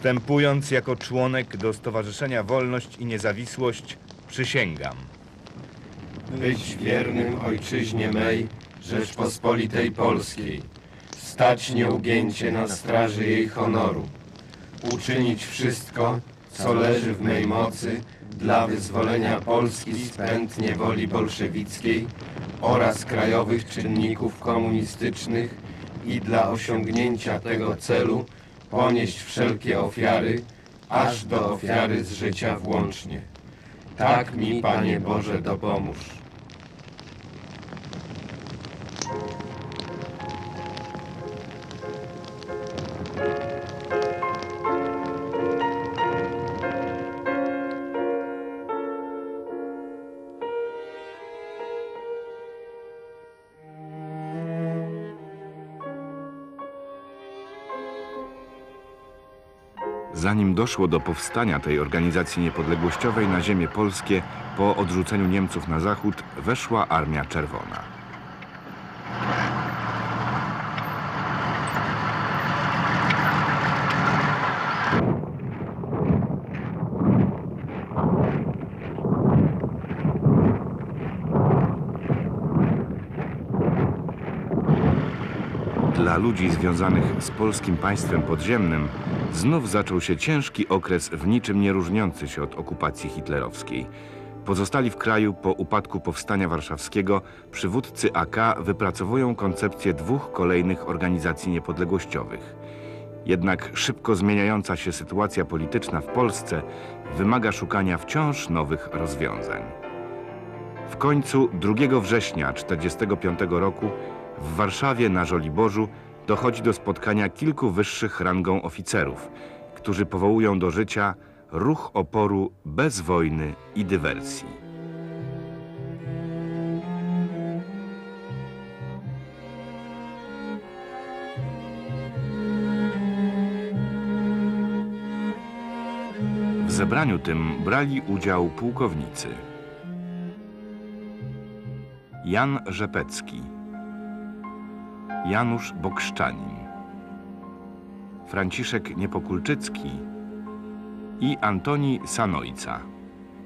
Wstępując jako członek do Stowarzyszenia Wolność i Niezawisłość, przysięgam. Być wiernym ojczyźnie mej, Rzeczpospolitej Polskiej, stać nieugięcie na straży jej honoru, uczynić wszystko, co leży w mej mocy dla wyzwolenia Polski z pęd niewoli bolszewickiej oraz krajowych czynników komunistycznych i dla osiągnięcia tego celu ponieść wszelkie ofiary, aż do ofiary z życia włącznie. Tak mi, Panie Boże, dopomóż. Doszło do powstania tej organizacji niepodległościowej na ziemię polskie, po odrzuceniu Niemców na zachód, weszła Armia Czerwona. Dla ludzi związanych z polskim państwem podziemnym znów zaczął się ciężki okres w niczym nie różniący się od okupacji hitlerowskiej. Pozostali w kraju po upadku powstania warszawskiego przywódcy AK wypracowują koncepcję dwóch kolejnych organizacji niepodległościowych. Jednak szybko zmieniająca się sytuacja polityczna w Polsce wymaga szukania wciąż nowych rozwiązań. W końcu 2 września 1945 roku w Warszawie na Żoliborzu dochodzi do spotkania kilku wyższych rangą oficerów, którzy powołują do życia ruch oporu bez wojny i dywersji. W zebraniu tym brali udział pułkownicy Jan Rzepecki, Janusz Bokszczanin, Franciszek Niepokulczycki i Antoni Sanojca.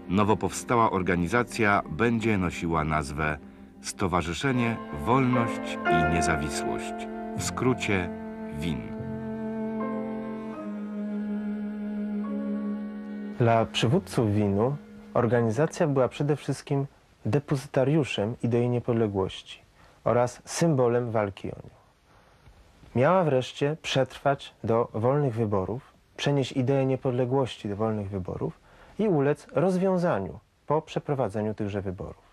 Nowo powstała organizacja będzie nosiła nazwę Stowarzyszenie Wolność i Niezawisłość, w skrócie WIN. Dla przywódców WIN-u organizacja była przede wszystkim depozytariuszem idei niepodległości oraz symbolem walki o nią. Miała wreszcie przetrwać do wolnych wyborów, przenieść ideę niepodległości do wolnych wyborów i ulec rozwiązaniu po przeprowadzeniu tychże wyborów.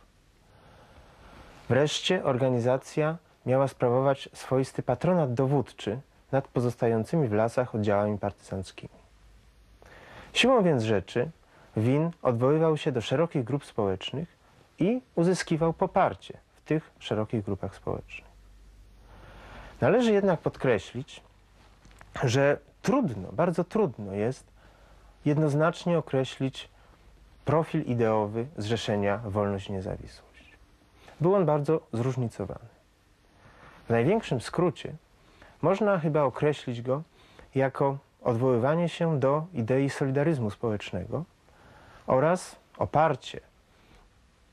Wreszcie organizacja miała sprawować swoisty patronat dowódczy nad pozostającymi w lasach oddziałami partyzanckimi. Siłą więc rzeczy WIN odwoływał się do szerokich grup społecznych i uzyskiwał poparcie tych szerokich grupach społecznych. Należy jednak podkreślić, że trudno, bardzo trudno jest jednoznacznie określić profil ideowy Zrzeszenia Wolność i Niezawisłość. Był on bardzo zróżnicowany. W największym skrócie można chyba określić go jako odwoływanie się do idei solidaryzmu społecznego oraz oparcie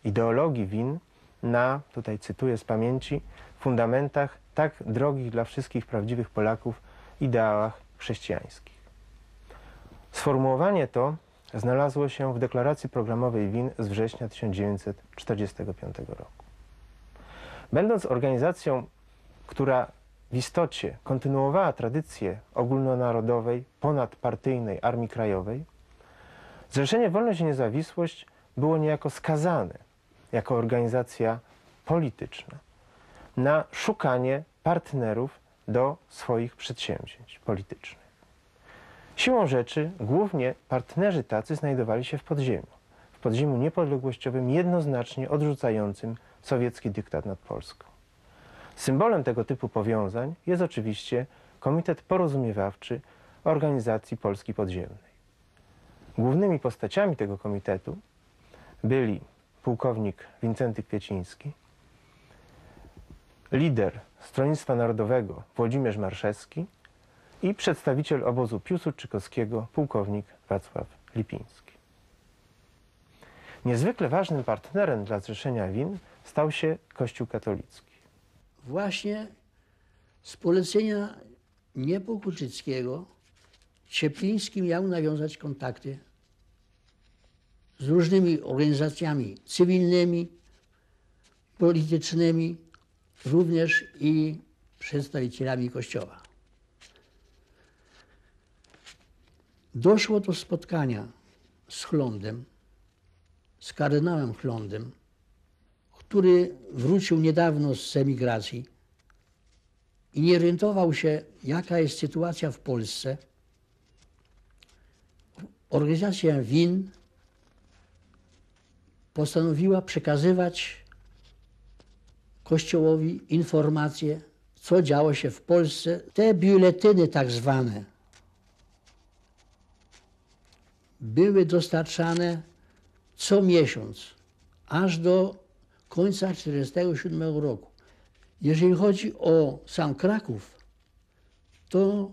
ideologii win na, tutaj cytuję z pamięci, fundamentach tak drogich dla wszystkich prawdziwych Polaków ideałach chrześcijańskich. Sformułowanie to znalazło się w deklaracji programowej WIN z września 1945 roku. Będąc organizacją, która w istocie kontynuowała tradycję ogólnonarodowej, ponadpartyjnej Armii Krajowej, Zrzeszenie Wolność i Niezawisłość było niejako skazane jako organizacja polityczna na szukanie partnerów do swoich przedsięwzięć politycznych. Siłą rzeczy głównie partnerzy tacy znajdowali się w podziemiu, w podziemiu niepodległościowym jednoznacznie odrzucającym sowiecki dyktat nad Polską. Symbolem tego typu powiązań jest oczywiście Komitet Porozumiewawczy Organizacji Polski Podziemnej. Głównymi postaciami tego komitetu byli pułkownik Wincenty Kwieciński, lider Stronnictwa Narodowego Włodzimierz Marszewski i przedstawiciel obozu piłsudczykowskiego, pułkownik Wacław Lipiński. Niezwykle ważnym partnerem dla Zrzeszenia Win stał się Kościół katolicki. Właśnie z polecenia Niepokuczyckiego Ciepliński miał nawiązać kontakty z różnymi organizacjami cywilnymi, politycznymi, również i przedstawicielami Kościoła. Doszło do spotkania z Chlądem, z kardynałem Chlądem, który wrócił niedawno z emigracji i nie orientował się, jaka jest sytuacja w Polsce. Organizacja WIN postanowiła przekazywać Kościołowi informacje, co działo się w Polsce. Te biuletyny tak zwane były dostarczane co miesiąc, aż do końca 1947 roku. Jeżeli chodzi o sam Kraków, to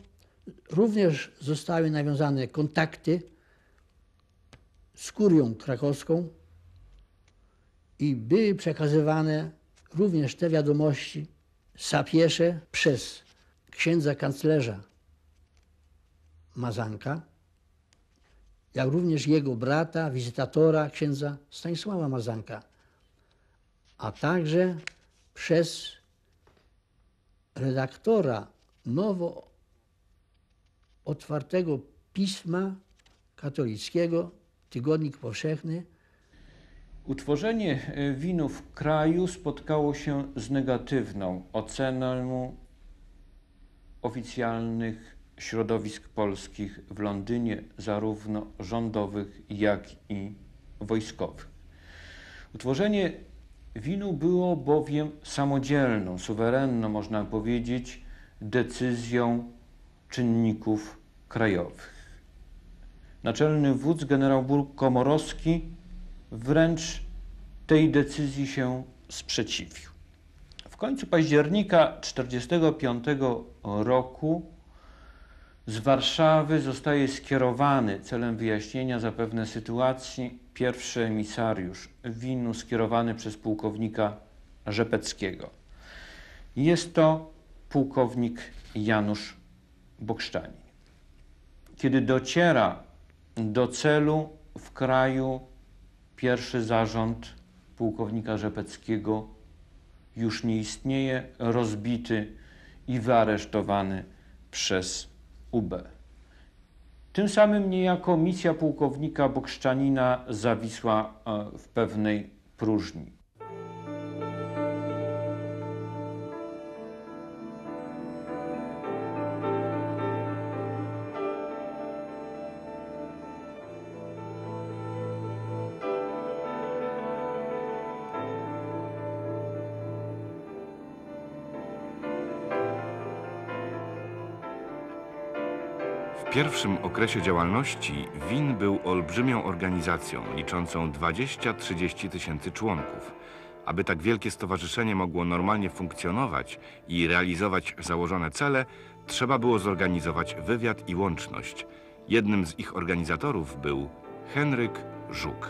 również zostały nawiązane kontakty z kurią krakowską i były przekazywane również te wiadomości sapiesze przez księdza kanclerza Mazanka, jak również jego brata, wizytatora, księdza Stanisława Mazanka, a także przez redaktora nowo otwartego pisma katolickiego, Tygodnik Powszechny, Utworzenie e, winu w kraju spotkało się z negatywną oceną oficjalnych środowisk polskich w Londynie, zarówno rządowych, jak i wojskowych. Utworzenie winu było bowiem samodzielną, suwerenną, można powiedzieć, decyzją czynników krajowych. Naczelny wódz generał Komorowski wręcz tej decyzji się sprzeciwił. W końcu października 1945 roku z Warszawy zostaje skierowany celem wyjaśnienia zapewne sytuacji pierwszy emisariusz winu skierowany przez pułkownika Rzepeckiego. Jest to pułkownik Janusz Bokszczanin. Kiedy dociera do celu w kraju pierwszy zarząd pułkownika Rzepeckiego już nie istnieje, rozbity i wyaresztowany przez UB. Tym samym niejako misja pułkownika Bokszczanina zawisła e, w pewnej próżni. Pierwszym okresie działalności WIN był olbrzymią organizacją liczącą 20-30 tysięcy członków. Aby tak wielkie stowarzyszenie mogło normalnie funkcjonować i realizować założone cele, trzeba było zorganizować wywiad i łączność. Jednym z ich organizatorów był Henryk Żuk.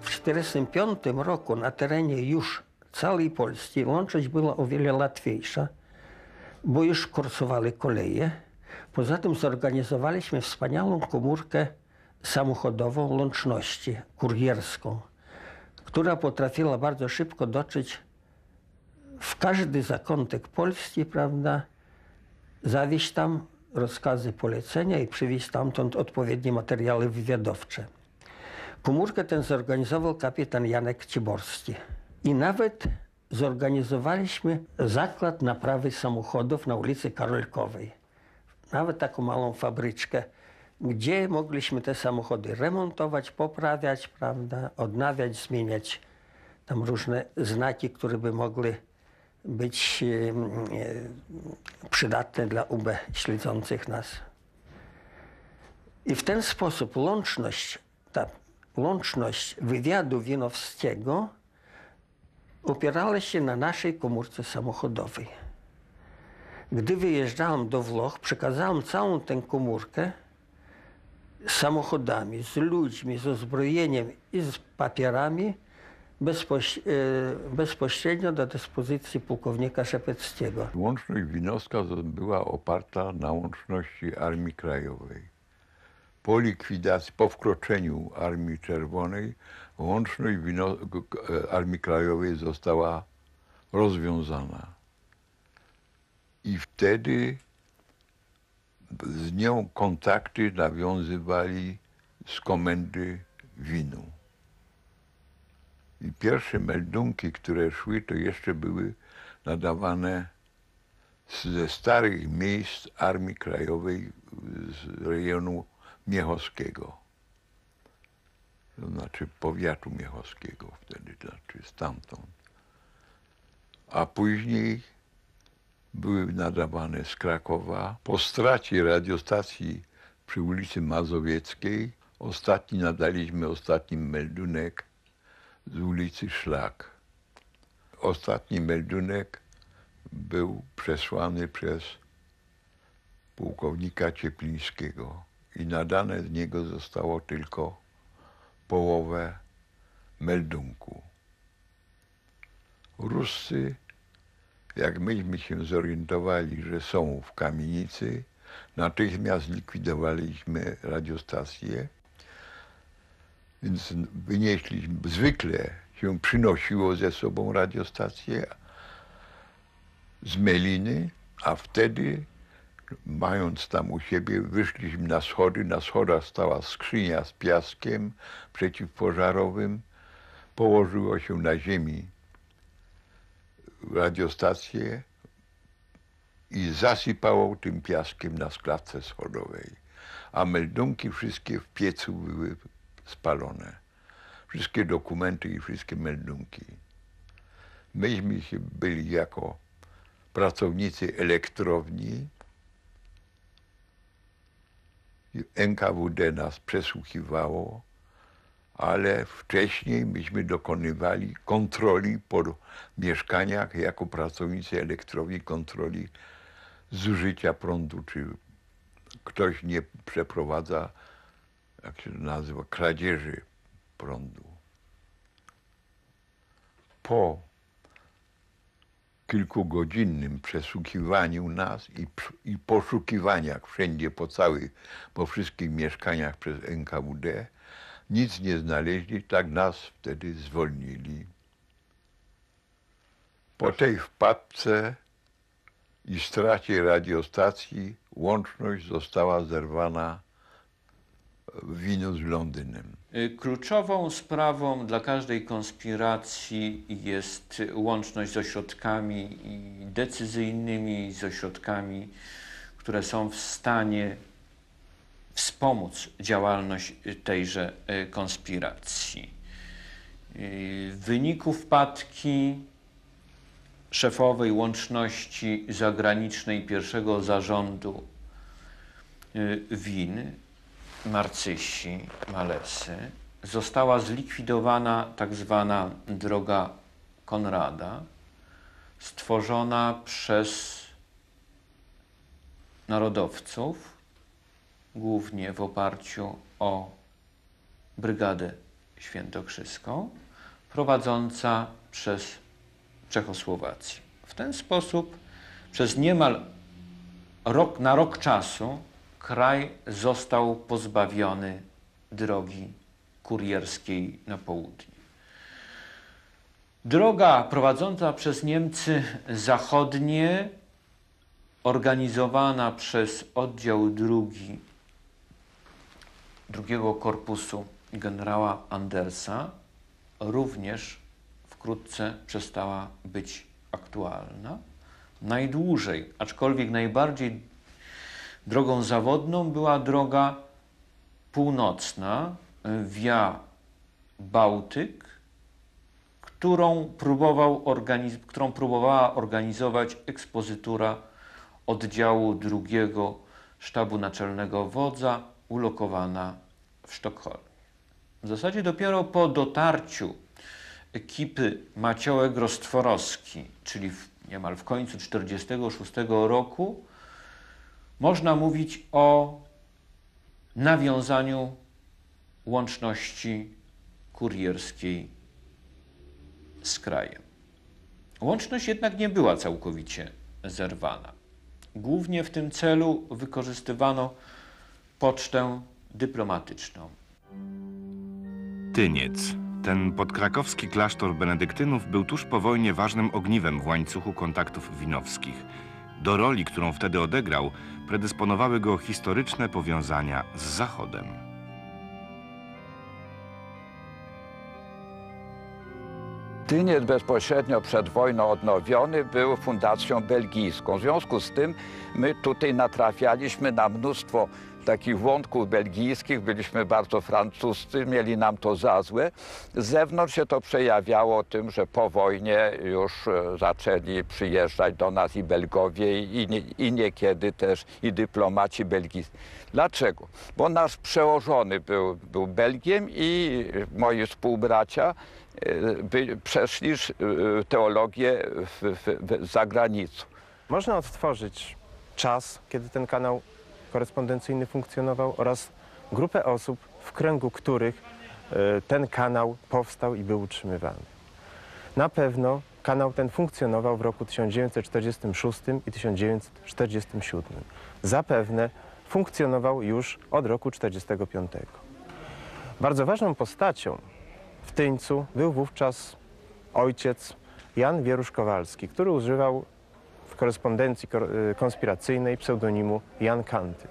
W 1945 roku na terenie już całej Polski łączność była o wiele łatwiejsza, bo już kursowały koleje. Poza tym zorganizowaliśmy wspaniałą komórkę samochodową łączności, kurierską, która potrafiła bardzo szybko dotrzeć w każdy zakątek Polski, prawda, zawieźć tam rozkazy polecenia i przywieźć stamtąd odpowiednie materiały wywiadowcze. Komórkę tę zorganizował kapitan Janek Ciborski. I nawet zorganizowaliśmy zakład naprawy samochodów na ulicy Karolkowej. Nawet taką małą fabryczkę, gdzie mogliśmy te samochody remontować, poprawiać, prawda, odnawiać, zmieniać tam różne znaki, które by mogły być przydatne dla UB śledzących nas. I w ten sposób łączność, ta łączność wywiadu winowskiego opierała się na naszej komórce samochodowej. Gdy wyjeżdżałem do Włoch, przekazałem całą tę komórkę samochodami, z ludźmi, z uzbrojeniem i z papierami e, bezpośrednio do dyspozycji pułkownika Szepeckiego. Łączność Winowska była oparta na łączności Armii Krajowej. Po likwidacji, po wkroczeniu Armii Czerwonej, łączność Wino, Armii Krajowej została rozwiązana. I wtedy z nią kontakty nawiązywali z komendy Winu. I pierwsze meldunki, które szły, to jeszcze były nadawane ze starych miejsc Armii Krajowej z rejonu Miechowskiego. To znaczy powiatu miechowskiego wtedy, to znaczy stamtąd. A później były nadawane z Krakowa. Po stracie radiostacji przy ulicy Mazowieckiej ostatni nadaliśmy ostatni meldunek z ulicy Szlak. Ostatni meldunek był przesłany przez pułkownika Cieplińskiego i nadane z niego zostało tylko połowę meldunku. Ruscy, jak myśmy się zorientowali, że są w kamienicy, natychmiast zlikwidowaliśmy radiostację, więc wynieśliśmy, zwykle się przynosiło ze sobą radiostację z Meliny, a wtedy, mając tam u siebie, wyszliśmy na schody. Na schodach stała skrzynia z piaskiem przeciwpożarowym. Położyło się na ziemi radiostację i zasypało tym piaskiem na składce schodowej. A meldunki wszystkie w piecu były spalone. Wszystkie dokumenty i wszystkie meldunki. Myśmy byli jako pracownicy elektrowni. NKWD nas przesłuchiwało, ale wcześniej myśmy dokonywali kontroli po mieszkaniach jako pracownicy elektrowni, kontroli zużycia prądu, czy ktoś nie przeprowadza, jak się to nazywa, kradzieży prądu. Po kilkugodzinnym przesłuchiwaniu nas i, i poszukiwaniach wszędzie po całych, po wszystkich mieszkaniach przez NKWD, nic nie znaleźli, tak nas wtedy zwolnili. Po tej wpadce i stracie radiostacji łączność została zerwana winu z Londynem. Y, Kluczową sprawą dla każdej konspiracji jest łączność z ośrodkami i decyzyjnymi, z ośrodkami, które są w stanie wspomóc działalność y, tejże y, konspiracji. Y, W wyniku wpadki szefowej łączności zagranicznej pierwszego zarządu y, WIN, Marcysi, Malesy, została zlikwidowana tak zwana droga Konrada, stworzona przez narodowców, głównie w oparciu o Brygadę Świętokrzyską, prowadząca przez Czechosłowację. W ten sposób przez niemal rok, na rok czasu kraj został pozbawiony drogi kurierskiej na południe. Droga prowadząca przez Niemcy zachodnie, organizowana przez oddział drugi drugiego korpusu generała Andersa, również wkrótce przestała być aktualna. Najdłużej, aczkolwiek najbardziej drogą zawodną była droga północna y, via Bałtyk, którą, próbował organiz- którą próbowała organizować ekspozytura oddziału drugiego sztabu naczelnego wodza ulokowana w Sztokholmie. W zasadzie dopiero po dotarciu ekipy Maciołek Rostworowski, czyli w niemal w końcu 1946 roku, można mówić o nawiązaniu łączności kurierskiej z krajem. Łączność jednak nie była całkowicie zerwana. Głównie w tym celu wykorzystywano pocztę dyplomatyczną. Tyniec. Ten podkrakowski klasztor benedyktynów był tuż po wojnie ważnym ogniwem w łańcuchu kontaktów winowskich. Do roli, którą wtedy odegrał, predysponowały go historyczne powiązania z Zachodem. Tyniec bezpośrednio przed wojną odnowiony był fundacją belgijską. W związku z tym my tutaj natrafialiśmy na mnóstwo takich wątków belgijskich, byliśmy bardzo francuscy, mieli nam to za złe. Z zewnątrz się to przejawiało tym, że po wojnie już e, zaczęli przyjeżdżać do nas i Belgowie i, nie, i niekiedy też i dyplomaci belgijscy. Dlaczego? Bo nasz przełożony był, był Belgiem i moi współbracia e, by, przeszli e, teologię w, w, w, za granicą. Można odtworzyć czas, kiedy ten kanał korespondencyjny funkcjonował oraz grupę osób, w kręgu których e, ten kanał powstał i był utrzymywany. Na pewno kanał ten funkcjonował w roku 1946 i 1947. Zapewne funkcjonował już od roku 1945. Bardzo ważną postacią w Tyńcu był wówczas ojciec Jan Wierusz Kowalski, który używał w korespondencji kor- y, konspiracyjnej pseudonimu Jan Kanty.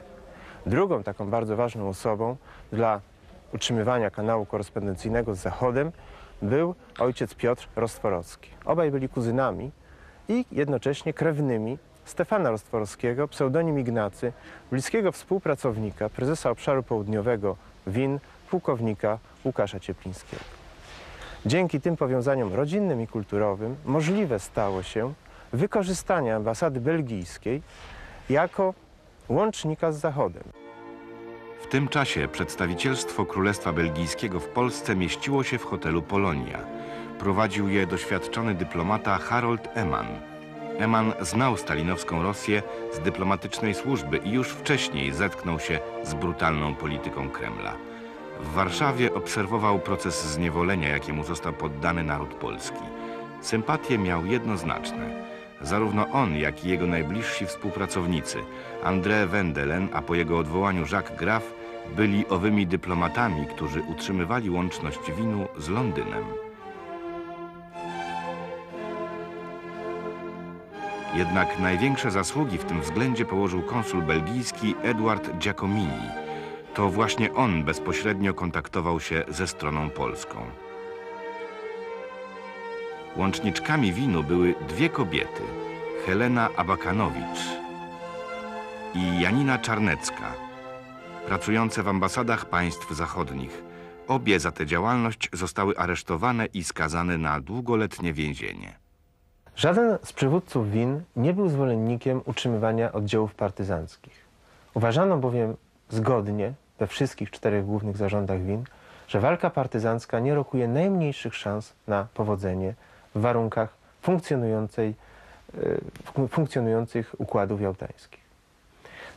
Drugą taką bardzo ważną osobą dla utrzymywania kanału korespondencyjnego z Zachodem był ojciec Piotr Rostworowski. Obaj byli kuzynami i jednocześnie krewnymi Stefana Rostworowskiego, pseudonim Ignacy, bliskiego współpracownika prezesa obszaru południowego WIN, pułkownika Łukasza Cieplińskiego. Dzięki tym powiązaniom rodzinnym i kulturowym możliwe stało się wykorzystanie ambasady belgijskiej jako łącznika z Zachodem. W tym czasie przedstawicielstwo Królestwa Belgijskiego w Polsce mieściło się w hotelu Polonia. Prowadził je doświadczony dyplomata Harold Eman. Eman znał stalinowską Rosję z dyplomatycznej służby i już wcześniej zetknął się z brutalną polityką Kremla. W Warszawie obserwował proces zniewolenia, jakiemu został poddany naród polski. Sympatie miał jednoznaczne. Zarówno on, jak i jego najbliżsi współpracownicy, André Wendelen, a po jego odwołaniu Jacques Graf, byli owymi dyplomatami, którzy utrzymywali łączność winu z Londynem. Jednak największe zasługi w tym względzie położył konsul belgijski Edward Giacomini. To właśnie on bezpośrednio kontaktował się ze stroną polską. Łączniczkami winu były dwie kobiety, Helena Abakanowicz i Janina Czarnecka, pracujące w ambasadach państw zachodnich. Obie za tę działalność zostały aresztowane i skazane na długoletnie więzienie. Żaden z przywódców WIN nie był zwolennikiem utrzymywania oddziałów partyzanckich. Uważano bowiem zgodnie we wszystkich czterech głównych zarządach WIN, że walka partyzancka nie rokuje najmniejszych szans na powodzenie warunkach funkcjonującej, e, funkcjonujących układów jałtańskich.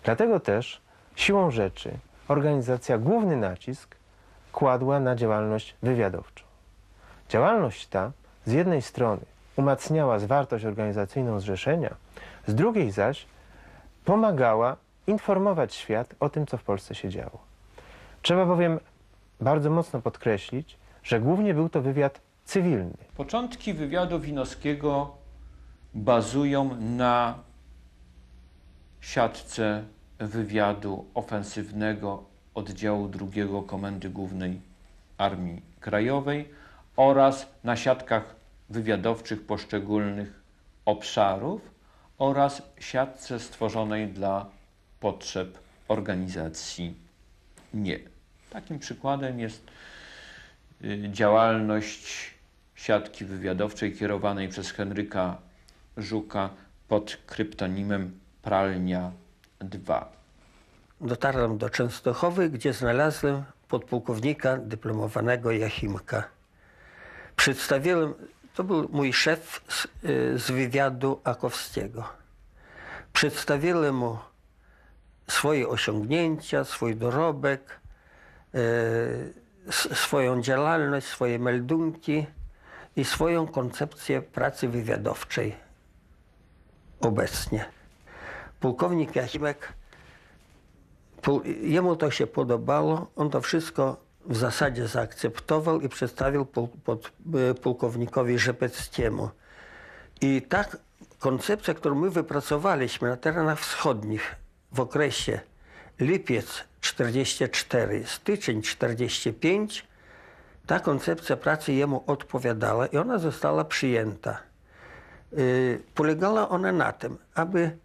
Dlatego też siłą rzeczy organizacja główny nacisk kładła na działalność wywiadowczą. Działalność ta z jednej strony umacniała zwartość organizacyjną zrzeszenia, z drugiej zaś pomagała informować świat o tym, co w Polsce się działo. Trzeba bowiem bardzo mocno podkreślić, że głównie był to wywiad cywilny. Początki wywiadu winowskiego bazują na siatce wywiadu ofensywnego oddziału drugiego Komendy Głównej Armii Krajowej oraz na siatkach wywiadowczych poszczególnych obszarów oraz siatce stworzonej dla potrzeb organizacji nie. Takim przykładem jest y, działalność siatki wywiadowczej kierowanej przez Henryka Żuka pod kryptonimem Pralnia 2. Dotarłem do Częstochowy, gdzie znalazłem podpułkownika dyplomowanego Jachimka. Przedstawiłem To był mój szef z, y, z wywiadu Akowskiego. Przedstawiłem mu swoje osiągnięcia, swój dorobek, y, swoją działalność, swoje meldunki i swoją koncepcję pracy wywiadowczej obecnie. Pułkownik Jachimek, jemu to się podobało, on to wszystko w zasadzie zaakceptował i przedstawił pod, y, pułkownikowi Rzepeckiemu. I tak koncepcja, którą my wypracowaliśmy na terenach wschodnich w okresie lipiec 44, styczeń 45, ta koncepcja pracy jemu odpowiadała i ona została przyjęta. Y, Polegała ona na tym, aby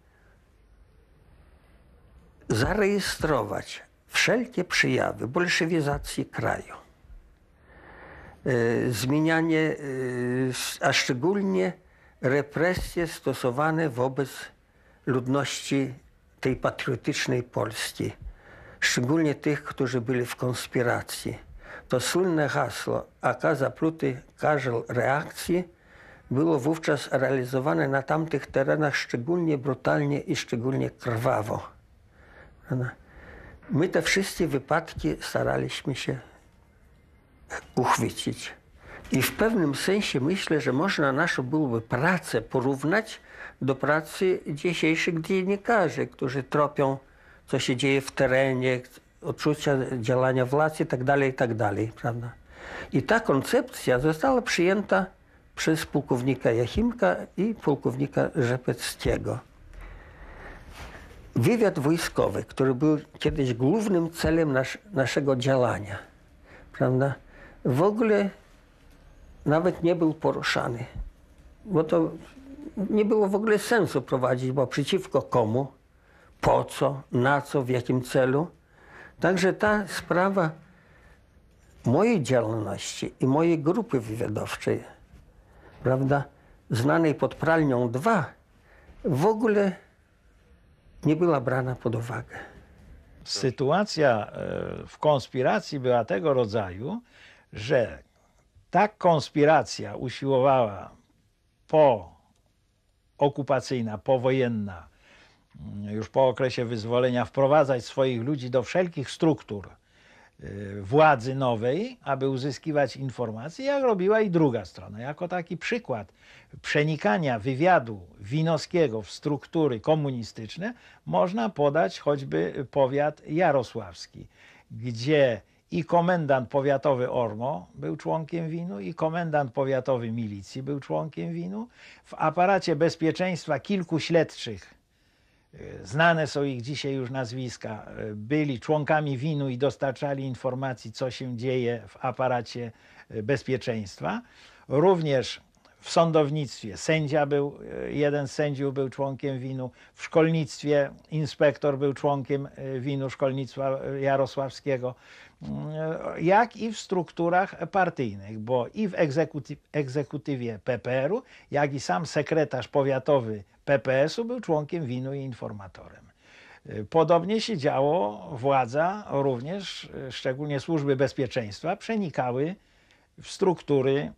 zarejestrować wszelkie przejawy bolszewizacji kraju. Y, Zmienianie, y, a szczególnie represje stosowane wobec ludności tej patriotycznej Polski, szczególnie tych, którzy byli w konspiracji. To słynne hasło AK zapluty karzel reakcji było wówczas realizowane na tamtych terenach szczególnie brutalnie i szczególnie krwawo. My te wszystkie wypadki staraliśmy się uchwycić. I w pewnym sensie myślę, że można naszą byłoby pracę porównać do pracy dzisiejszych dziennikarzy, którzy tropią, co się dzieje w terenie, odczucia działania władzy itd., itd. Prawda? I ta koncepcja została przyjęta przez pułkownika Jachimka i pułkownika Rzepeckiego. Wywiad wojskowy, który był kiedyś głównym celem nasz, naszego działania, prawda, w ogóle nawet nie był poruszany. Bo to nie było w ogóle sensu prowadzić, bo przeciwko komu, po co, na co, w jakim celu. Także ta sprawa mojej działalności i mojej grupy wywiadowczej, prawda, znanej pod pralnią 2, w ogóle nie była brana pod uwagę. Sytuacja e, w konspiracji była tego rodzaju, że ta konspiracja usiłowała po okupacyjna, powojenna, już po okresie wyzwolenia, wprowadzać swoich ludzi do wszelkich struktur y, władzy nowej, aby uzyskiwać informacje, jak robiła i druga strona. Jako taki przykład przenikania wywiadu winowskiego w struktury komunistyczne można podać choćby powiat jarosławski, gdzie i komendant powiatowy Ormo był członkiem WINU, i komendant powiatowy milicji był członkiem WINU. W aparacie bezpieczeństwa kilku śledczych znane są ich dzisiaj już nazwiska, y, byli członkami WINU i dostarczali informacji, co się dzieje w aparacie y, bezpieczeństwa. Również w sądownictwie sędzia był, jeden z sędziów był członkiem WINU, w szkolnictwie inspektor był członkiem WINU Szkolnictwa Jarosławskiego, jak i w strukturach partyjnych, bo i w egzekuty- egzekutywie PPR-u, jak i sam sekretarz powiatowy PPS-u był członkiem WINU i informatorem. Y, Podobnie się działo, władza również, y, szczególnie służby bezpieczeństwa, przenikały w struktury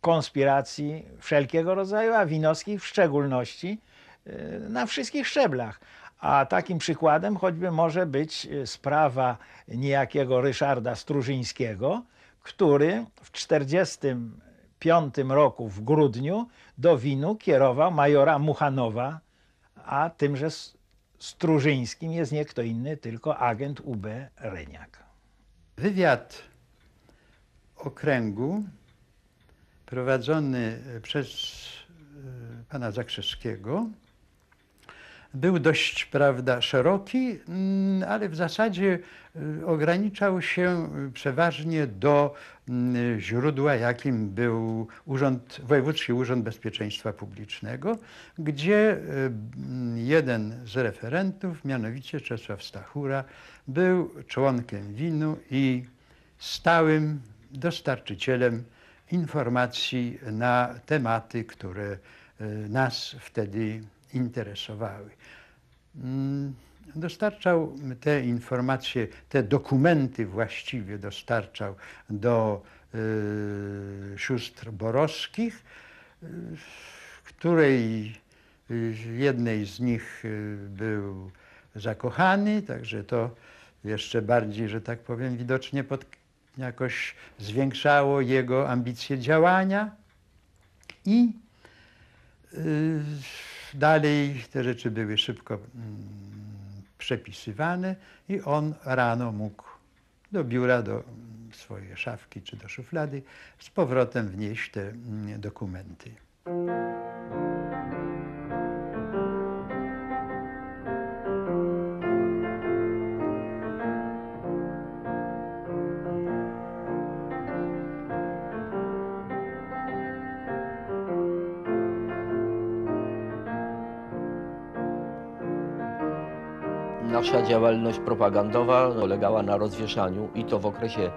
konspiracji wszelkiego rodzaju, a winowskich w szczególności na wszystkich szczeblach. A takim przykładem choćby może być y, sprawa niejakiego Ryszarda Strużyńskiego, który w 1945 roku w grudniu do winu kierował majora Muchanowa, a tymże Strużyńskim jest nie kto inny, tylko agent UB Reniak. Wywiad okręgu prowadzony przez e, pana Zakrzewskiego był dość, prawda, szeroki, mm, ale w zasadzie e, ograniczał się przeważnie do mm, źródła, jakim był Urząd, Wojewódzki Urząd Bezpieczeństwa Publicznego, gdzie e, mm, jeden z referentów, mianowicie Czesław Stachura, był członkiem WINU i stałym dostarczycielem informacji na tematy, które e, nas wtedy interesowały. Mm, Dostarczał te informacje, te dokumenty właściwie dostarczał do sióstr Borowskich, której jednej z nich był zakochany, także to jeszcze bardziej, że tak powiem, widocznie pod, jakoś zwiększało jego ambicje działania. I y, dalej te rzeczy były szybko mm, przepisywane i on rano mógł do biura, do mm, swojej szafki czy do szuflady z powrotem wnieść te mm, dokumenty. Nasza działalność propagandowa polegała na rozwieszaniu i to w okresie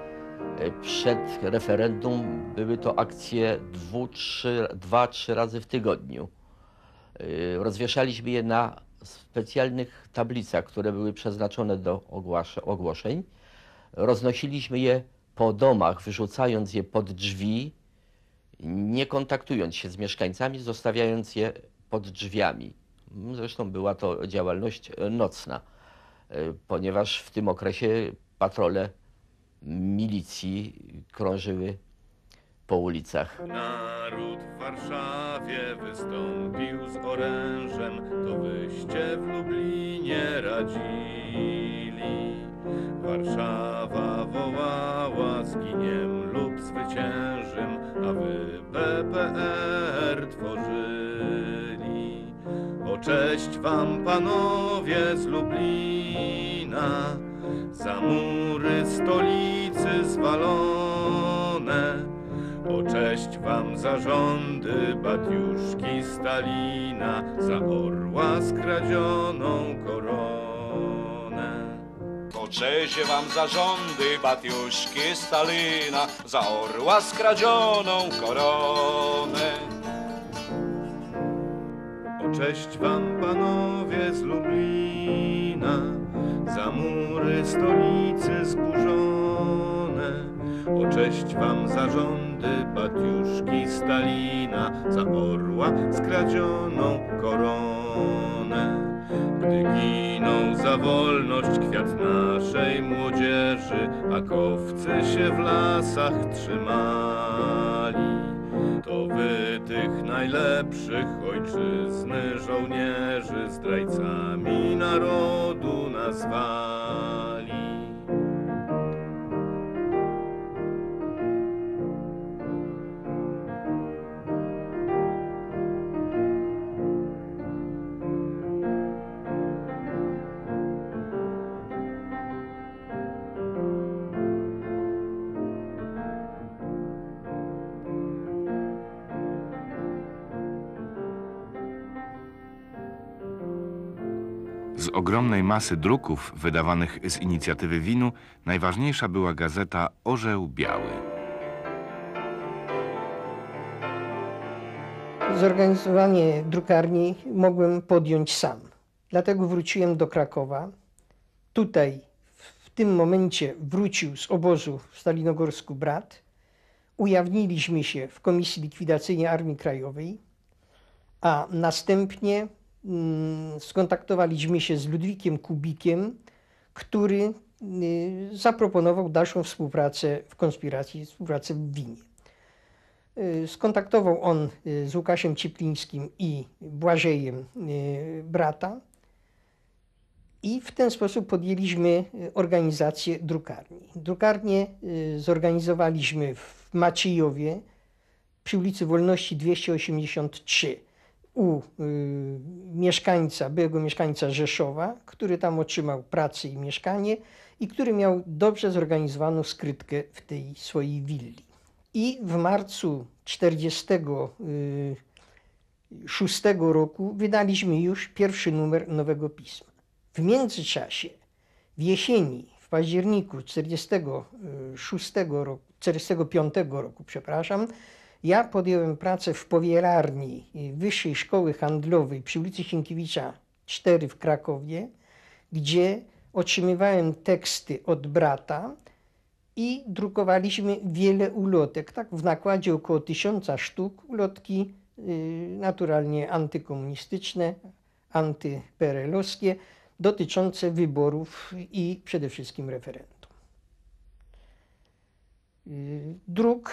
e, przed referendum były to akcje dwu, trzy, dwa, trzy razy w tygodniu. E, rozwieszaliśmy je na specjalnych tablicach, które były przeznaczone do ogłoszeń. Roznosiliśmy je po domach, wyrzucając je pod drzwi, nie kontaktując się z mieszkańcami, zostawiając je pod drzwiami. Zresztą była to działalność nocna. E, ponieważ w tym okresie patrole milicji krążyły po ulicach. Naród w Warszawie wystąpił z orężem, to wyście w Lublinie radzili. Warszawa wołała, zginiem lub zwyciężym, a wy PPR tworzyli. O cześć wam panowie z Lublina, za mury stolicy zwalone. O cześć wam zarządy Batiuszki Stalina, za orła skradzioną koronę. O cześć wam zarządy Batiuszki Stalina, za orła skradzioną koronę. Cześć wam panowie z Lublina, za mury stolicy zburzone. O cześć wam zarządy Batiuszki Stalina, za orła skradzioną koronę. Gdy ginął za wolność kwiat naszej młodzieży, a kowcy się w lasach trzymali. To wy tych najlepszych ojczyzny żołnierzy zdrajcami narodu nazwali. Ogromnej masy druków wydawanych z inicjatywy Winu najważniejsza była gazeta Orzeł Biały. Zorganizowanie drukarni mogłem podjąć sam. Dlatego wróciłem do Krakowa. Tutaj w tym momencie wrócił z obozu w Stalinogorsku brat. Ujawniliśmy się w Komisji Likwidacyjnej Armii Krajowej, a następnie skontaktowaliśmy się z Ludwikiem Kubikiem, który y, zaproponował dalszą współpracę w konspiracji, współpracę w Winie. Y, Skontaktował on y, z Łukaszem Cieplińskim i Błażejem brata i w ten sposób podjęliśmy organizację drukarni. Drukarnię zorganizowaliśmy w Maciejowie przy ulicy Wolności 283 u y, mieszkańca, byłego mieszkańca Rzeszowa, który tam otrzymał pracę i mieszkanie i który miał dobrze zorganizowaną skrytkę w tej swojej willi. I w marcu 1946 roku wydaliśmy już pierwszy numer nowego pisma. W międzyczasie, w jesieni, w październiku 1946 roku, 45 roku, przepraszam, ja podjąłem pracę w powielarni Wyższej Szkoły Handlowej przy ulicy Sienkiewicza 4 w Krakowie, gdzie otrzymywałem teksty od brata i drukowaliśmy wiele ulotek. Tak, w nakładzie około tysiąca sztuk ulotki y, naturalnie antykomunistyczne, antyperelowskie, dotyczące wyborów i przede wszystkim referendum. Y, Druk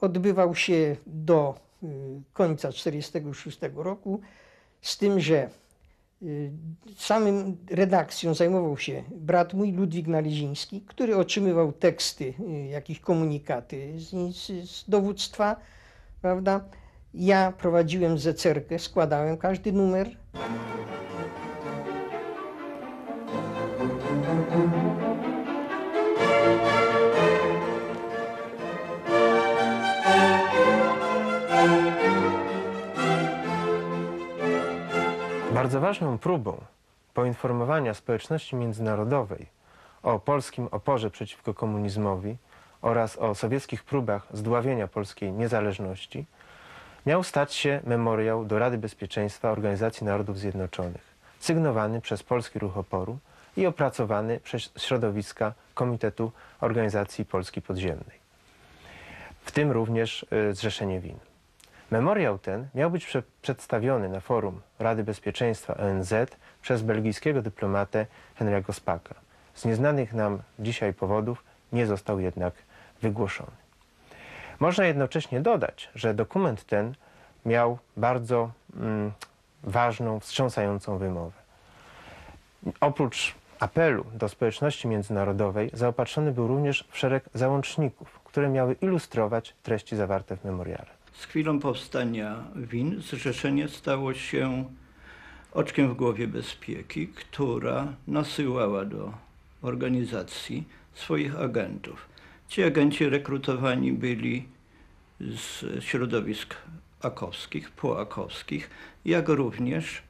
odbywał się do y, końca 1946 roku, z tym, że y, samym redakcją zajmował się brat mój Ludwik Naleziński, który otrzymywał teksty, y, jakieś komunikaty z, z, dowództwa, prawda? Ja prowadziłem zecerkę, składałem każdy numer. Bardzo ważną próbą poinformowania społeczności międzynarodowej o polskim oporze przeciwko komunizmowi oraz o sowieckich próbach zdławienia polskiej niezależności miał stać się memoriał do Rady Bezpieczeństwa Organizacji Narodów Zjednoczonych, sygnowany przez Polski Ruch Oporu i opracowany przez środowiska Komitetu Organizacji Polski Podziemnej, w tym również y, Zrzeszenie Win. Memoriał ten miał być prze przedstawiony na forum Rady Bezpieczeństwa ONZ przez belgijskiego dyplomatę Henry'ego Spaka. Z nieznanych nam dzisiaj powodów nie został jednak wygłoszony. Można jednocześnie dodać, że dokument ten miał bardzo mm, ważną, wstrząsającą wymowę. Oprócz apelu do społeczności międzynarodowej zaopatrzony był również w szereg załączników, które miały ilustrować treści zawarte w memoriale. Z chwilą powstania WIN zrzeszenie stało się oczkiem w głowie bezpieki, która nasyłała do organizacji swoich agentów. Ci agenci rekrutowani byli z środowisk akowskich, poakowskich, jak również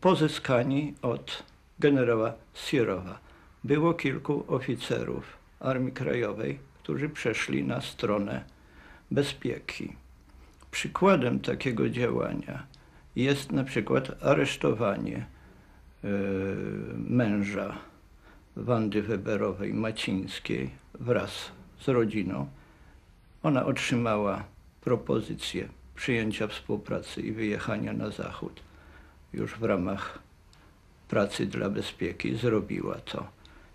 pozyskani od generała Sierowa. Było kilku oficerów Armii Krajowej, którzy przeszli na stronę bezpieki. Przykładem takiego działania jest na przykład aresztowanie e, męża Wandy Weberowej Macińskiej wraz z rodziną. Ona otrzymała propozycję przyjęcia współpracy i wyjechania na zachód. Już w ramach pracy dla bezpieki zrobiła to.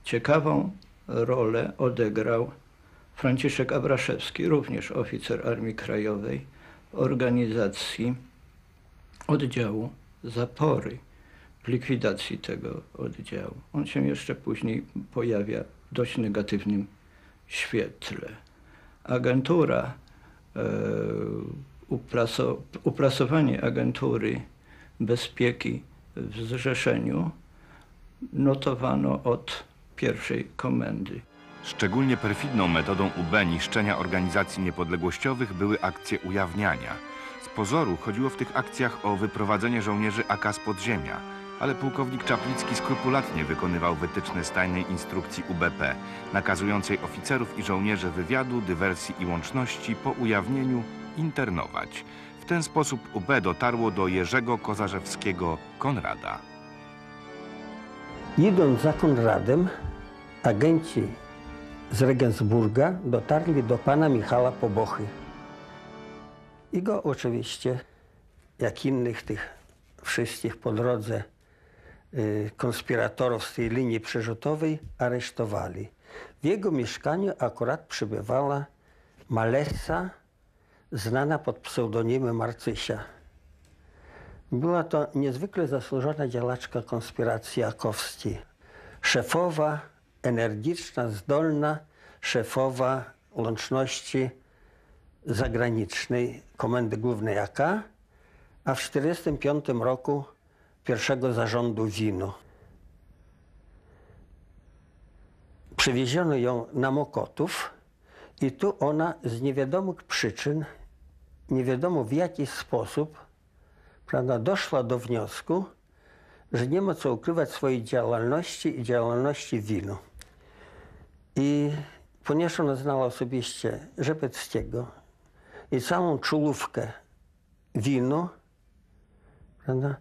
Ciekawą rolę odegrał Franciszek Abraszewski, również oficer Armii Krajowej, organizacji oddziału zapory, likwidacji tego oddziału. On się jeszcze później pojawia w dość negatywnym świetle. Agentura, e, upraso, uprasowanie agentury bezpieki w zrzeszeniu notowano od pierwszej komendy. Szczególnie perfidną metodą UB niszczenia organizacji niepodległościowych były akcje ujawniania. Z pozoru chodziło w tych akcjach o wyprowadzenie żołnierzy AK z podziemia, ale pułkownik Czaplicki skrupulatnie wykonywał wytyczne z tajnej instrukcji UBP, nakazującej oficerów i żołnierzy wywiadu, dywersji i łączności po ujawnieniu internować. W ten sposób UB dotarło do Jerzego Kozarzewskiego Konrada. Idąc za Konradem, agenci z Regensburga dotarli do pana Michała Pobochy. I go oczywiście, jak innych tych wszystkich po drodze y, konspiratorów z tej linii przerzutowej, aresztowali. W jego mieszkaniu akurat przybywała Malesa, znana pod pseudonimem Marcysia. Była to niezwykle zasłużona działaczka konspiracji akowskiej. Szefowa energiczna, zdolna szefowa łączności zagranicznej Komendy Głównej AK, a w 1945 roku pierwszego zarządu WIN-u. Przywieziono ją na Mokotów i tu ona z niewiadomych przyczyn, nie wiadomo w jaki sposób, prawda, doszła do wniosku, że nie ma co ukrywać swojej działalności i działalności WIN-u. I ponieważ ona znała osobiście Rzepeckiego i całą czulówkę winu, prawda,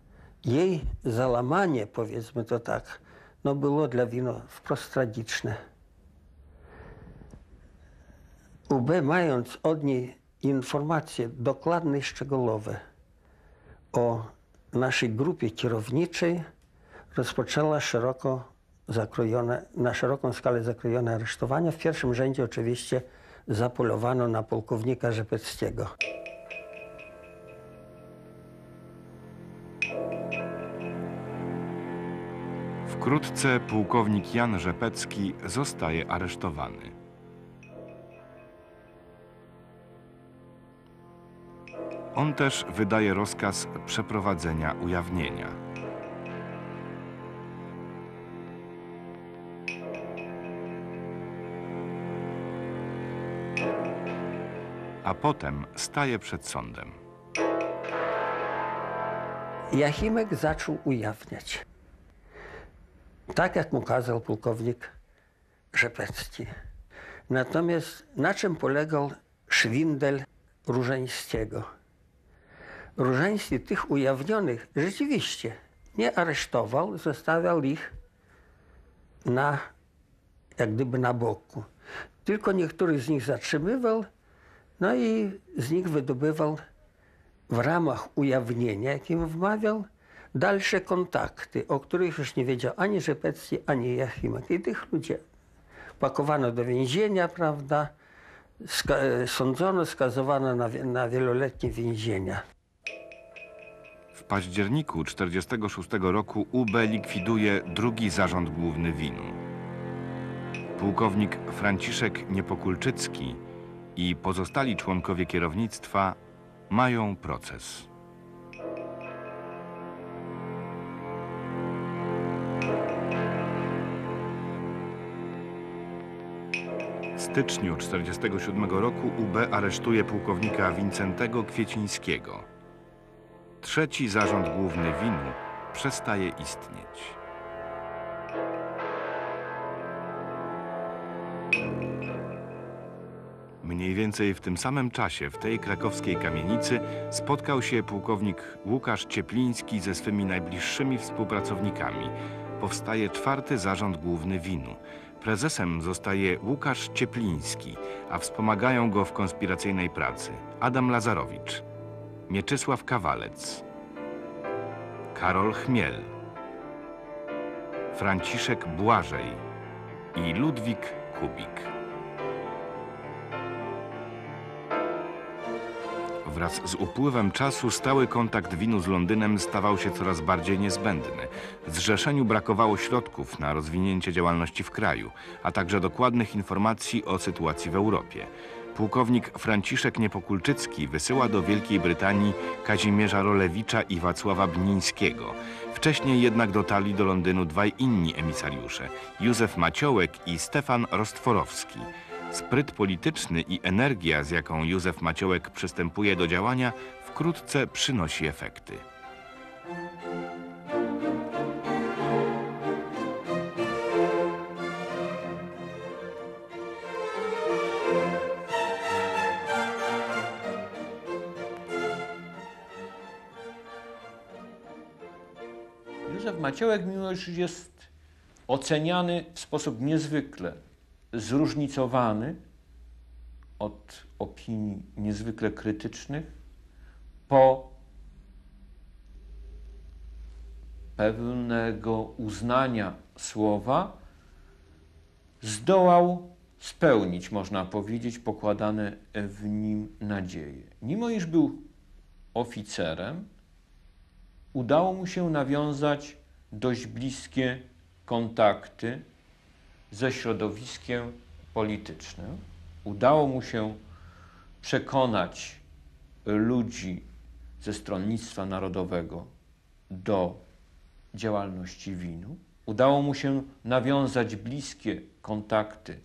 jej załamanie, powiedzmy to tak, no było dla wino wprost tragiczne. UB, mając od niej informacje dokładne i szczegółowe o naszej grupie kierowniczej, rozpoczęła szeroko zakrojone, na szeroką skalę zakrojone aresztowania. W pierwszym rzędzie oczywiście zapolowano na pułkownika Rzepeckiego. Wkrótce pułkownik Jan Rzepecki zostaje aresztowany. On też wydaje rozkaz przeprowadzenia ujawnienia. A potem staje przed sądem. Jachimek zaczął ujawniać. Tak jak mu kazał pułkownik Rzepecki. Natomiast na czym polegał szwindel Różańskiego? Różański tych ujawnionych rzeczywiście nie aresztował, zostawiał ich na, jak gdyby na boku. Tylko niektórych z nich zatrzymywał, no i z nich wydobywał w ramach ujawnienia, jakim wmawiał, dalsze kontakty, o których już nie wiedział ani Rzepecki, ani Jachimek. I tych ludzi pakowano do więzienia, prawda, ska sądzono, skazowano na, na wieloletnie więzienia. W październiku 1946 roku UB likwiduje drugi zarząd główny winu. Pułkownik Franciszek Niepokulczycki i pozostali członkowie kierownictwa mają proces. W styczniu 1947 roku UB aresztuje pułkownika Wincentego Kwiecińskiego. Trzeci zarząd główny winu przestaje istnieć. Mniej więcej w tym samym czasie w tej krakowskiej kamienicy spotkał się pułkownik Łukasz Ciepliński ze swymi najbliższymi współpracownikami. Powstaje czwarty zarząd główny winu. Prezesem zostaje Łukasz Ciepliński, a wspomagają go w konspiracyjnej pracy Adam Lazarowicz, Mieczysław Kawalec, Karol Chmiel, Franciszek Błażej i Ludwik Kubik. Wraz z upływem czasu stały kontakt winu z Londynem stawał się coraz bardziej niezbędny. Zrzeszeniu brakowało środków na rozwinięcie działalności w kraju, a także dokładnych informacji o sytuacji w Europie. Pułkownik Franciszek Niepokulczycki wysyła do Wielkiej Brytanii Kazimierza Rolewicza i Wacława Bnińskiego. Wcześniej jednak dotarli do Londynu dwaj inni emisariusze, Józef Maciołek i Stefan Rostworowski. Spryt polityczny i energia, z jaką Józef Maciołek przystępuje do działania, wkrótce przynosi efekty. Józef Maciołek, mimo że jest oceniany w sposób niezwykle zróżnicowany od opinii niezwykle krytycznych, po pewnego uznania słowa zdołał spełnić, można powiedzieć, pokładane w nim nadzieje. Mimo iż był oficerem, udało mu się nawiązać dość bliskie kontakty ze środowiskiem politycznym. Udało mu się przekonać ludzi ze Stronnictwa Narodowego do działalności winu. Udało mu się nawiązać bliskie kontakty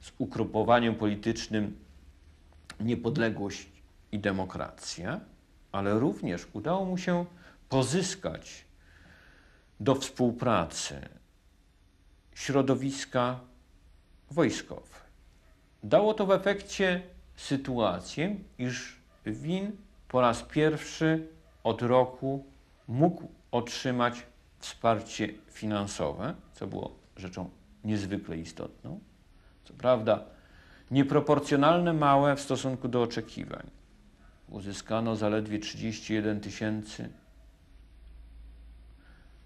z ugrupowaniem politycznym Niepodległość i Demokracja, ale również udało mu się pozyskać do współpracy środowiska wojskowe. Dało to w efekcie sytuację, iż WIN po raz pierwszy od roku mógł otrzymać wsparcie finansowe, co było rzeczą niezwykle istotną. Co prawda nieproporcjonalnie małe w stosunku do oczekiwań. Uzyskano zaledwie 31 tysięcy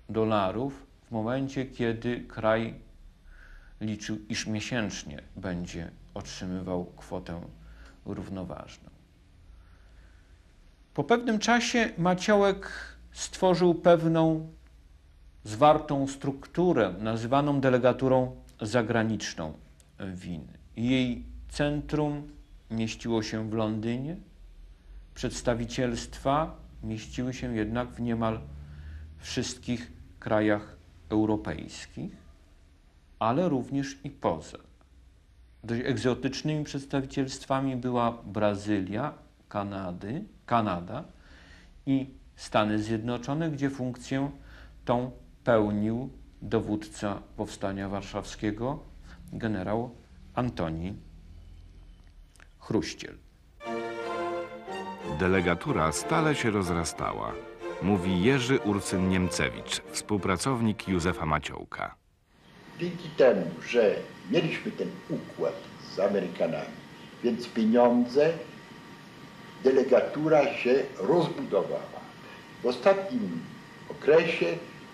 dolarów w momencie, kiedy kraj liczył, iż miesięcznie będzie otrzymywał kwotę równoważną. Po pewnym czasie Maciołek stworzył pewną zwartą strukturę, nazywaną delegaturą zagraniczną win. Jej centrum mieściło się w Londynie, przedstawicielstwa mieściły się jednak w niemal wszystkich krajach europejskich, ale również i poza. Dość egzotycznymi przedstawicielstwami była Brazylia, Kanady, Kanada i Stany Zjednoczone, gdzie funkcję tą pełnił dowódca Powstania Warszawskiego, generał Antoni Chruściel. Delegatura stale się rozrastała. Mówi Jerzy Urcyn Niemcewicz, współpracownik Józefa Maciołka. Dzięki temu, że mieliśmy ten układ z Amerykanami, więc pieniądze, delegatura się rozbudowała. W ostatnim okresie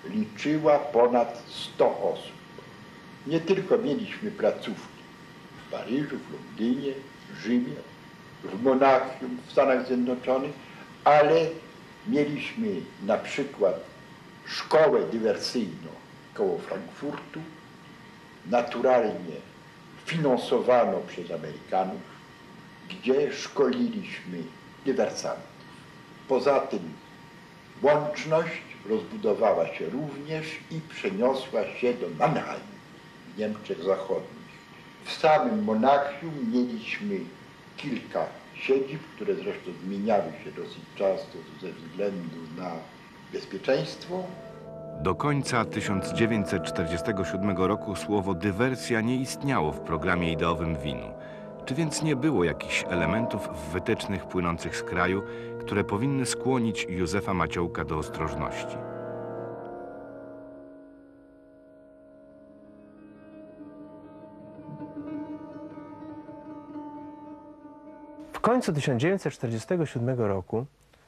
liczyła ponad 100 osób. Nie tylko mieliśmy placówki w Paryżu, w Londynie, w Rzymie, w Monachium, w Stanach Zjednoczonych, ale mieliśmy na przykład szkołę dywersyjną koło Frankfurtu, naturalnie finansowaną przez Amerykanów, gdzie szkoliliśmy dywersantów. Poza tym łączność rozbudowała się również i przeniosła się do Mannheim w Niemczech Zachodnich. W samym Monachium mieliśmy kilka siedzib, które zresztą zmieniały się dosyć często ze względu na bezpieczeństwo. Do końca 1947 roku słowo dywersja nie istniało w programie ideowym winu. Czy więc nie było jakichś elementów w wytycznych płynących z kraju, które powinny skłonić Józefa Maciołka do ostrożności? Końcu 1947 roku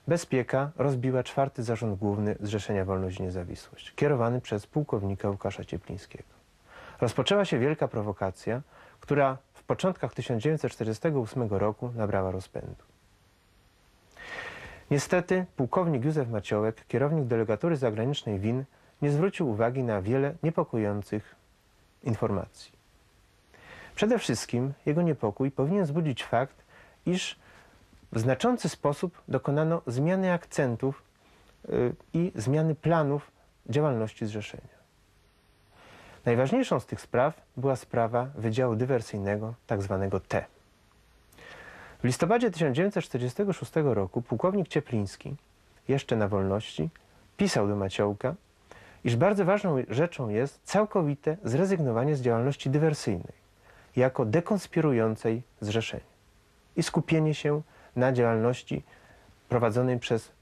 Bezpieka rozbiła czwarty zarząd główny Zrzeszenia Wolność i Niezawisłość, kierowany przez pułkownika Łukasza Cieplińskiego. Rozpoczęła się wielka prowokacja, która w początkach 1948 roku nabrała rozpędu. Niestety pułkownik Józef Maciołek, kierownik delegatury zagranicznej WIN, nie zwrócił uwagi na wiele niepokojących informacji. Przede wszystkim jego niepokój powinien wzbudzić fakt, iż w znaczący sposób dokonano zmiany akcentów y, i zmiany planów działalności zrzeszenia. Najważniejszą z tych spraw była sprawa Wydziału Dywersyjnego, tzw. T. W listopadzie 1946 roku pułkownik Ciepliński, jeszcze na wolności, pisał do Maciołka, iż bardzo ważną rzeczą jest całkowite zrezygnowanie z działalności dywersyjnej jako dekonspirującej zrzeszenie i skupienie się na działalności prowadzonej przez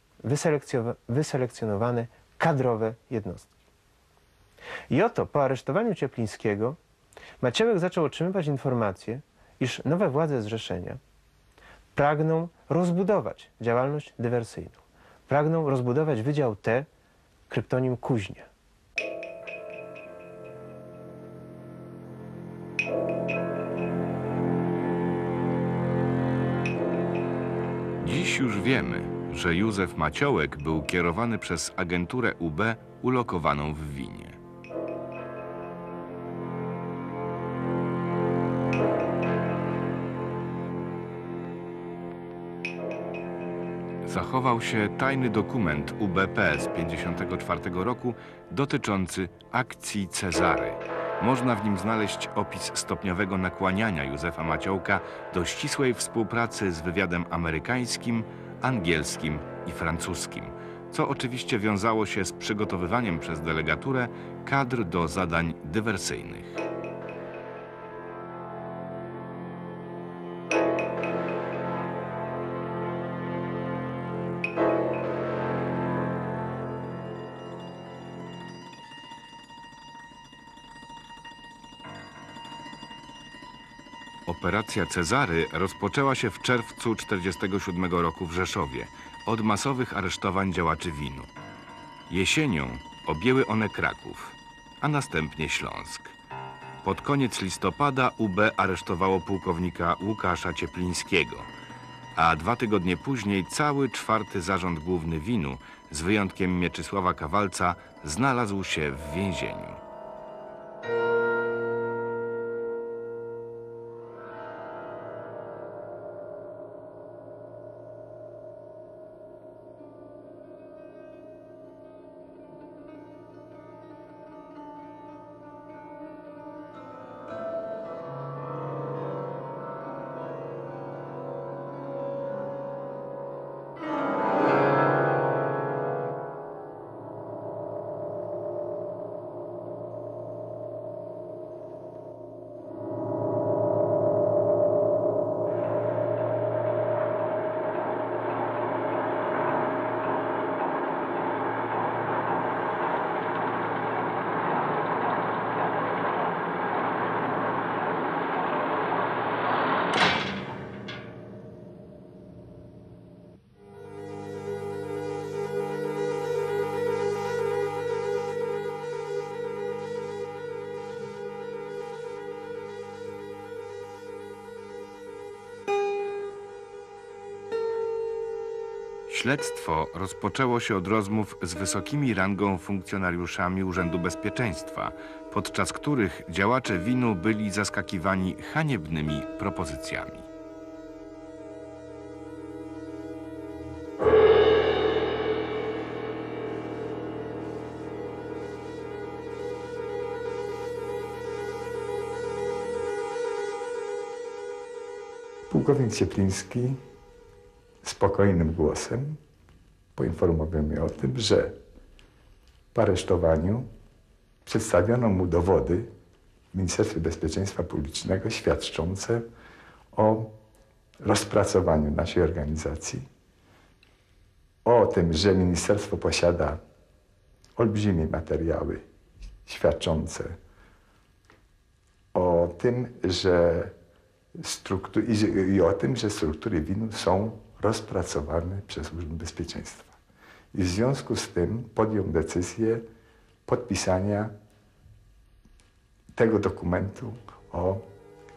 wyselekcjonowane kadrowe jednostki. I oto po aresztowaniu Cieplińskiego Maciełek zaczął otrzymywać informacje, iż nowe władze zrzeszenia pragną rozbudować działalność dywersyjną. Pragną rozbudować Wydział T, kryptonim Kuźnia. Wiemy, że Józef Maciołek był kierowany przez agenturę UB ulokowaną w Winie. Zachował się tajny dokument UBP z 1954 roku dotyczący akcji Cezary. Można w nim znaleźć opis stopniowego nakłaniania Józefa Maciołka do ścisłej współpracy z wywiadem amerykańskim, angielskim i francuskim, co oczywiście wiązało się z przygotowywaniem przez delegaturę kadr do zadań dywersyjnych. Operacja Cezary rozpoczęła się w czerwcu 1947 roku w Rzeszowie od masowych aresztowań działaczy winu. Jesienią objęły one Kraków, a następnie Śląsk. Pod koniec listopada UB aresztowało pułkownika Łukasza Cieplińskiego, a dwa tygodnie później cały czwarty zarząd główny winu, z wyjątkiem Mieczysława Kawalca, znalazł się w więzieniu. Śledztwo rozpoczęło się od rozmów z wysokimi rangą funkcjonariuszami Urzędu Bezpieczeństwa, podczas których działacze winu byli zaskakiwani haniebnymi propozycjami. Pułkownik Ciepliński spokojnym głosem poinformował mnie o tym, że po aresztowaniu przedstawiono mu dowody w Ministerstwie Bezpieczeństwa Publicznego świadczące o rozpracowaniu naszej organizacji, o tym, że ministerstwo posiada olbrzymie materiały świadczące o tym, że struktury, i, i o tym, że struktury winu są rozpracowane przez Urząd Bezpieczeństwa. I w związku z tym podjął decyzję podpisania tego dokumentu o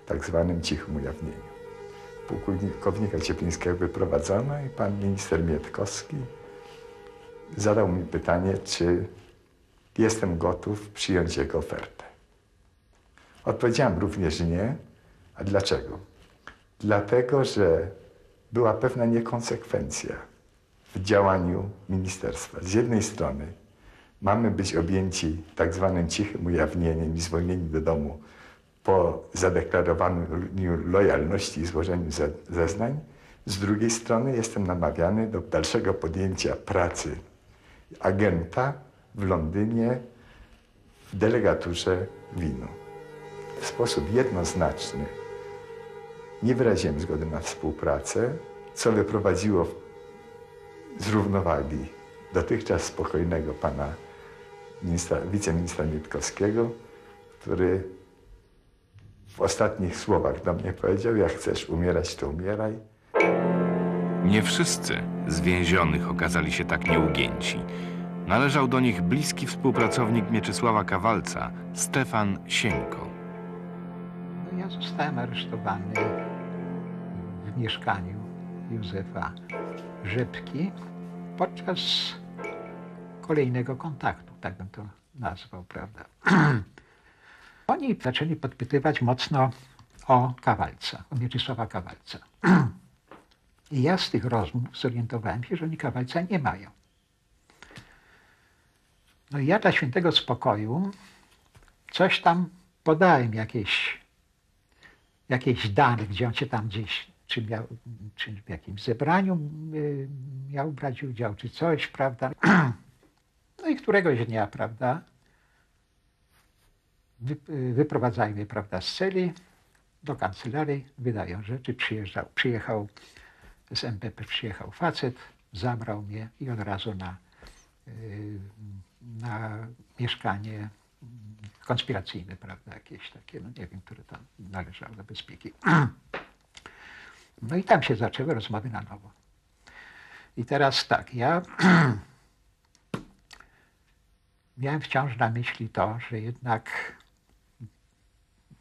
tak zwanym cichym ujawnieniu. Pułkownika Cieplińskiego wyprowadzono i pan minister Mietkowski zadał mi pytanie, czy jestem gotów przyjąć jego ofertę. Odpowiedziałem również nie. A dlaczego? Dlatego, że była pewna niekonsekwencja w działaniu ministerstwa. Z jednej strony mamy być objęci tak zwanym cichym ujawnieniem i zwolnieni do domu po zadeklarowaniu lojalności i złożeniu ze- zeznań. Z drugiej strony jestem namawiany do dalszego podjęcia pracy agenta w Londynie w delegaturze winu. W sposób jednoznaczny nie wyraziłem zgody na współpracę, co wyprowadziło z równowagi dotychczas spokojnego pana ministra, wiceministra Mietkowskiego, który w ostatnich słowach do mnie powiedział, jak chcesz umierać, to umieraj. Nie wszyscy z więzionych okazali się tak nieugięci. Należał do nich bliski współpracownik Mieczysława Kawalca, Stefan Sieńko. Zostałem aresztowany w mieszkaniu Józefa Rzepki podczas kolejnego kontaktu, tak bym to nazwał, prawda. Oni zaczęli podpytywać mocno o Kawalca, o Mieczysława Kawalca. I ja z tych rozmów zorientowałem się, że oni Kawalca nie mają. No i ja dla świętego spokoju coś tam podałem, jakieś, jakieś dane, gdzie on się tam gdzieś, czy, miał, czy w jakimś zebraniu y, miał brać udział, czy coś, prawda. No i któregoś dnia, prawda, wy, wyprowadzają mnie, prawda, z celi do kancelarii, wydają rzeczy, przyjeżdżał, przyjechał z MPP, przyjechał facet, zabrał mnie i od razu na, y, na mieszkanie konspiracyjne, prawda, jakieś takie, no nie wiem, które tam należały do bezpieki. No i tam się zaczęły rozmowy na nowo. I teraz tak, ja miałem wciąż na myśli to, że jednak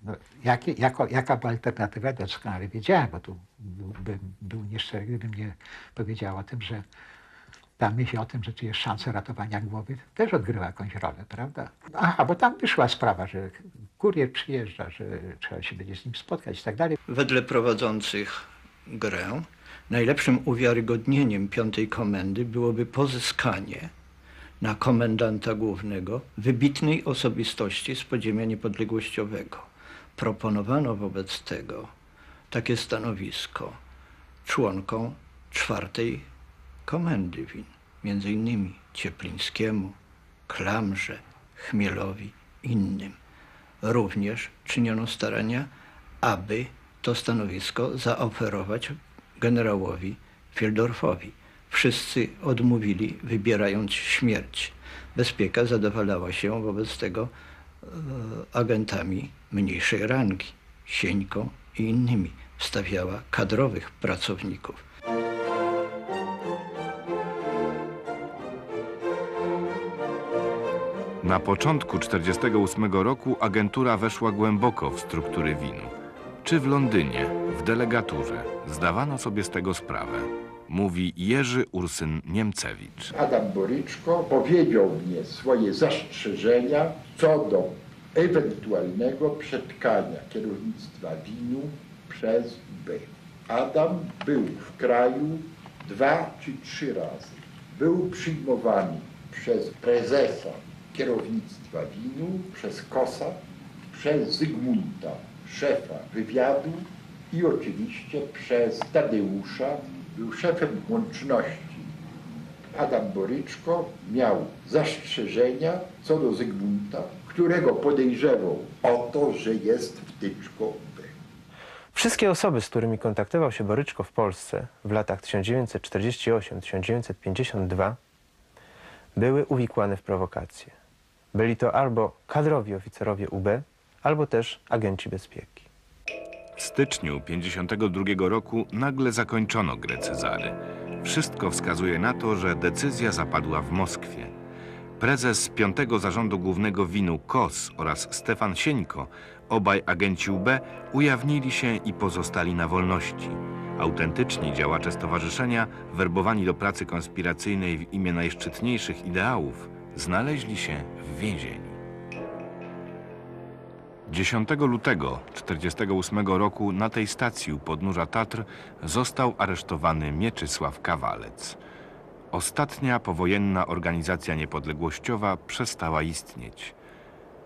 no, jakie, jako, jaka była alternatywa, doskonale wiedziałem, bo tu bym był nieszczery, gdybym nie powiedział o tym, że ta myśl o tym, że tu jest szansa ratowania głowy, też odgrywa jakąś rolę, prawda? Aha, bo tam wyszła sprawa, że kurier przyjeżdża, że trzeba się będzie z nim spotkać i tak dalej. Wedle prowadzących grę najlepszym uwiarygodnieniem piątej komendy byłoby pozyskanie na komendanta głównego wybitnej osobistości z podziemia niepodległościowego. Proponowano wobec tego takie stanowisko członkom czwartej komendy win, między innymi Cieplińskiemu, Klamrze, Chmielowi, innym. Również czyniono starania, aby to stanowisko zaoferować generałowi Fieldorfowi. Wszyscy odmówili, wybierając śmierć. Bezpieka zadowalała się wobec tego e, agentami mniejszej rangi, Sieńką i innymi. Stawiała kadrowych pracowników. Na początku 1948 roku agentura weszła głęboko w struktury winu. Czy w Londynie, w delegaturze, zdawano sobie z tego sprawę? Mówi Jerzy Ursyn Niemcewicz. Adam Boryczko powiedział mnie swoje zastrzeżenia co do ewentualnego przetkania kierownictwa winu przez B. Adam był w kraju dwa czy trzy razy. Był przyjmowany przez prezesa kierownictwa winu, przez Kosa, przez Zygmunta, szefa wywiadu i oczywiście przez Tadeusza, był szefem łączności. Adam Boryczko miał zastrzeżenia co do Zygmunta, którego podejrzewał o to, że jest wtyczką B. Wszystkie osoby, z którymi kontaktował się Boryczko w Polsce w latach 1948-1952 były uwikłane w prowokacje. Byli to albo kadrowi oficerowie UB, albo też agenci bezpieki. W styczniu 1952 roku nagle zakończono grę Cezary. Wszystko wskazuje na to, że decyzja zapadła w Moskwie. Prezes piątego zarządu głównego winu KOS oraz Stefan Sieńko, obaj agenci UB, ujawnili się i pozostali na wolności. Autentyczni działacze stowarzyszenia, werbowani do pracy konspiracyjnej w imię najszczytniejszych ideałów, znaleźli się w więzieniu. 10 lutego 1948 roku na tej stacji u podnóża Tatr został aresztowany Mieczysław Kawalec. Ostatnia powojenna organizacja niepodległościowa przestała istnieć.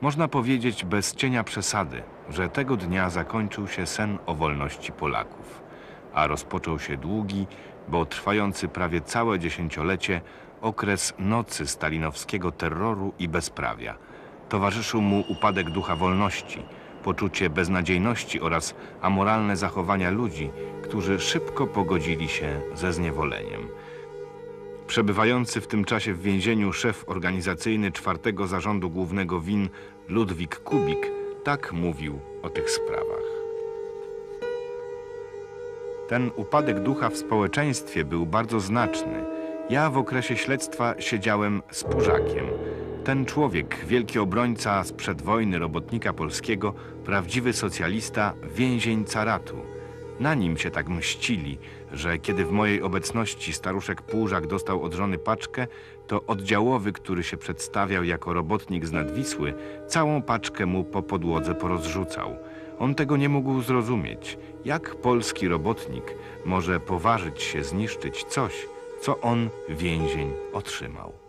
Można powiedzieć bez cienia przesady, że tego dnia zakończył się sen o wolności Polaków, a rozpoczął się długi, bo trwający prawie całe dziesięciolecie okres nocy stalinowskiego terroru i bezprawia. Towarzyszył mu upadek ducha wolności, poczucie beznadziejności oraz amoralne zachowania ludzi, którzy szybko pogodzili się ze zniewoleniem. Przebywający w tym czasie w więzieniu szef organizacyjny czwartego zarządu głównego WIN Ludwik Kubik tak mówił o tych sprawach. Ten upadek ducha w społeczeństwie był bardzo znaczny. Ja w okresie śledztwa siedziałem z Purzakiem. Ten człowiek, wielki obrońca sprzed wojny robotnika polskiego, prawdziwy socjalista, więzień caratu. Na nim się tak mścili, że kiedy w mojej obecności staruszek Płużak dostał od żony paczkę, to oddziałowy, który się przedstawiał jako robotnik z Nadwisły, całą paczkę mu po podłodze porozrzucał. On tego nie mógł zrozumieć. Jak polski robotnik może poważyć się zniszczyć coś, co on więzień otrzymał?